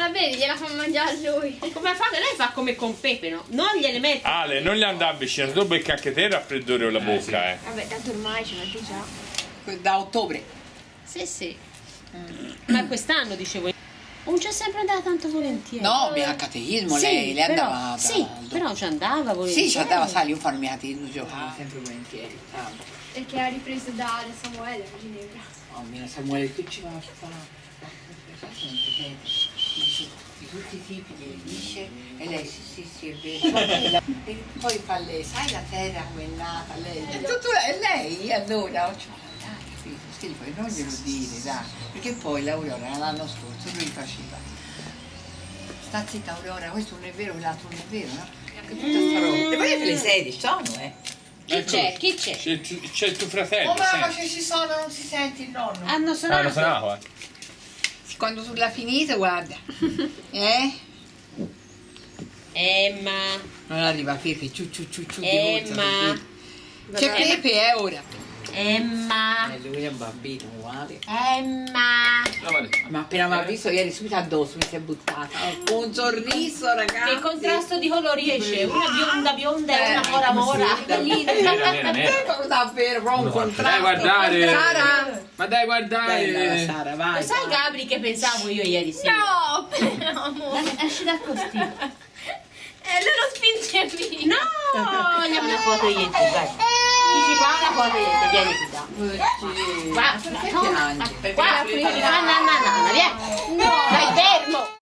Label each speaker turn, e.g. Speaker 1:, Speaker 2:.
Speaker 1: Allora vedi, gliela fa mangiare lui.
Speaker 2: Come fa? Lei fa come con Pepe, no? Non gliele mette.
Speaker 3: Ale, non gli andare vicino, tu becca anche te il raffreddore la bocca, eh.
Speaker 1: Vabbè, tanto ormai ci metti già.
Speaker 4: Da ottobre.
Speaker 2: Sì, sì. Ma quest'anno dicevo. Non c'è sempre andata tanto volentieri.
Speaker 4: No, mi al catechismo,
Speaker 2: Sì,
Speaker 4: lei, lei
Speaker 2: però,
Speaker 4: andava... da-
Speaker 2: Sì, però ci andava volentieri.
Speaker 4: Sì, ci andava, sai, io farmi il catechismo, giocavo sempre volentieri. tanto.
Speaker 1: Perché ha ripreso da Samuele a Ginevra.
Speaker 4: Oh mio Samuele, tu ci vai a fare di tutti i tipi glieli dice e lei sì sì sì è vero e poi fa lei sai la terra come è nata lei e, tutto, e lei allora ci vuole andare capito sì, poi non glielo dire dai perché poi l'Aurora l'anno scorso lui faceva sta zitta Aurora questo non è vero quell'altro non è vero no? Che tutta sta roba
Speaker 5: E poi le sedie sono, eh.
Speaker 2: Chi c'è? Chi c'è?
Speaker 3: C'è, il tuo fratello.
Speaker 4: oh mamma ci sono non si sente il nonno
Speaker 2: Hanno
Speaker 3: Ah,
Speaker 2: suonato.
Speaker 3: non sono eh.
Speaker 4: Quando tu l'ha finita guarda eh
Speaker 2: Emma.
Speaker 4: Non arriva Pepe, ciu ciu ciu ciu di
Speaker 2: Emma.
Speaker 4: C'è Pepe, eh, ora.
Speaker 2: Emma.
Speaker 4: Eh, lui è un bambino uguale.
Speaker 2: Emma.
Speaker 4: Ma appena mi ha visto ieri subito addosso mi si è buttata. Con un sorriso, ragazzi.
Speaker 2: Che contrasto di colori esce? Una bionda bionda e
Speaker 4: Eh,
Speaker 2: una mora mora. Bellina.
Speaker 3: Nera, nera, nera.
Speaker 4: Davvero, proprio un contrasto.
Speaker 3: Dai, guardare.
Speaker 4: Sara!
Speaker 3: Ma dai, guardare.
Speaker 4: Bella la Sara, vai.
Speaker 2: Lo sai Gabri che pensavo io ieri sera?
Speaker 1: No, però, amore.
Speaker 2: Esci dal costino.
Speaker 1: Eh, lui lo spinge via.
Speaker 2: No, andiamo una foto io e te, vai. Chi si fa una foto io e te, vieni qui da.
Speaker 4: Oggi.
Speaker 2: Guarda,
Speaker 4: Perché piangi?
Speaker 2: Guarda, qui, no, no, no, no, vieni.
Speaker 1: No.
Speaker 2: Dai, fermo.